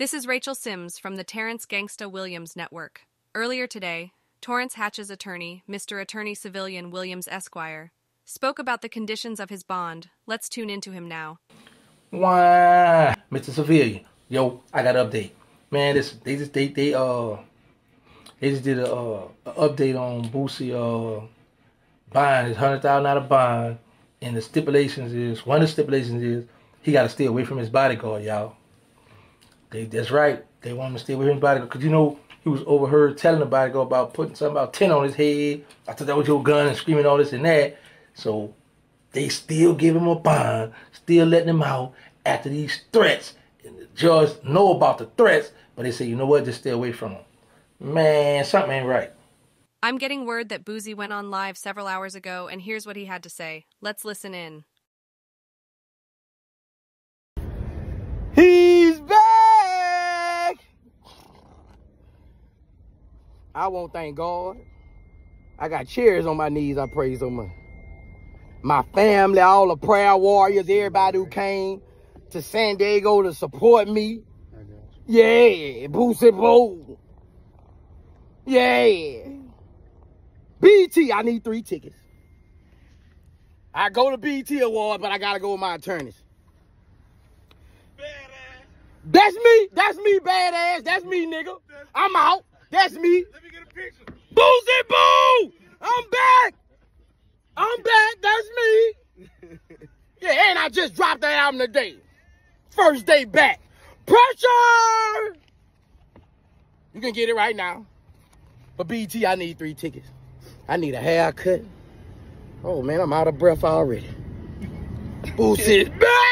This is Rachel Sims from the Terrance Gangsta Williams Network. Earlier today, Torrence Hatch's attorney, Mr. Attorney Civilian Williams Esquire, spoke about the conditions of his bond. Let's tune into him now. Why, Mr. Civilian? Yo, I got an update. Man, this they just they they uh they just did a, uh, a update on Boosie uh bond his hundred thousand dollar bond, and the stipulations is one of the stipulations is he got to stay away from his bodyguard, y'all. They that's right. They want him to stay with him his bodyguard because you know he was overheard telling the bodyguard about putting something about ten on his head. I thought that was your gun and screaming all this and that. So they still give him a bond, still letting him out after these threats. And the judge know about the threats, but they say, you know what, just stay away from him. Man, something ain't right. I'm getting word that Boosie went on live several hours ago, and here's what he had to say. Let's listen in. He's back! I won't thank God. I got chairs on my knees, I praise him. My family, all the prayer warriors, everybody who came to San Diego to support me. Yeah, Boosie Boo. Yeah. BT, I need three tickets. I go to BT Award, but I gotta go with my attorneys. Badass. That's me. That's me, badass. That's me, nigga. I'm out. That's me. Let me get a picture. Boosie Boo! I'm back. I'm back. That's me. Yeah, and I just dropped that album today. First day back. Pressure! You can get it right now. But BT, I need three tickets. I need a haircut. Oh man, I'm out of breath already. Boosie's back!